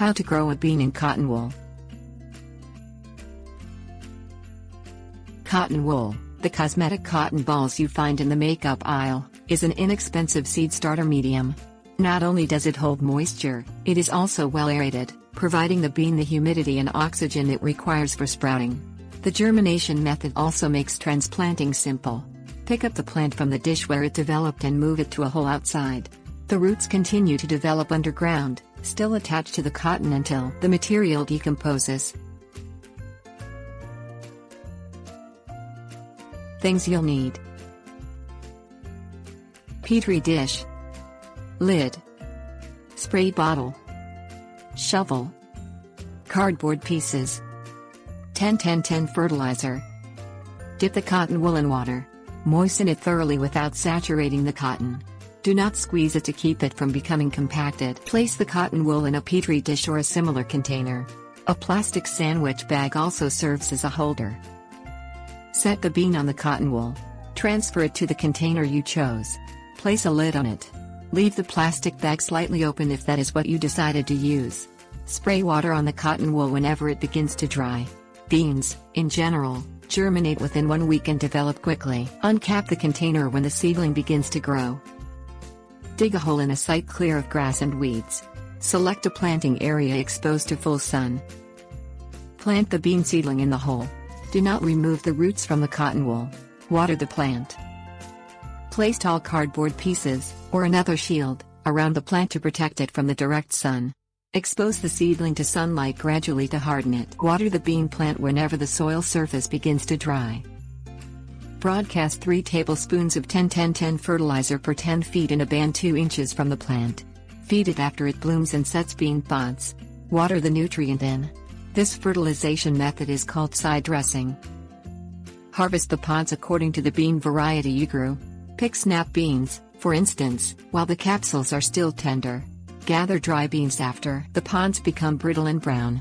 How to grow a bean in cotton wool. Cotton wool, the cosmetic cotton balls you find in the makeup aisle, is an inexpensive seed starter medium. Not only does it hold moisture, it is also well aerated, providing the bean the humidity and oxygen it requires for sprouting. The germination method also makes transplanting simple. Pick up the plant from the dish where it developed and move it to a hole outside. The roots continue to develop underground, still attached to the cotton until the material decomposes. Things you'll need Petri dish, lid, spray bottle, shovel, cardboard pieces, 10-10-10 fertilizer. Dip the cotton wool in water. Moisten it thoroughly without saturating the cotton. Do not squeeze it to keep it from becoming compacted. Place the cotton wool in a petri dish or a similar container. A plastic sandwich bag also serves as a holder. Set the bean on the cotton wool. Transfer it to the container you chose. Place a lid on it. Leave the plastic bag slightly open if that is what you decided to use. Spray water on the cotton wool whenever it begins to dry. Beans, in general, germinate within one week and develop quickly. Uncap the container when the seedling begins to grow. Dig a hole in a site clear of grass and weeds. Select a planting area exposed to full sun. Plant the bean seedling in the hole. Do not remove the roots from the cotton wool. Water the plant. Place tall cardboard pieces, or another shield, around the plant to protect it from the direct sun. Expose the seedling to sunlight gradually to harden it. Water the bean plant whenever the soil surface begins to dry. Broadcast 3 tablespoons of 10-10-10 fertilizer per 10 feet in a band 2 inches from the plant. Feed it after it blooms and sets bean pods. Water the nutrient in. This fertilization method is called side dressing. Harvest the pods according to the bean variety you grew. Pick snap beans, for instance, while the capsules are still tender. Gather dry beans after the pods become brittle and brown.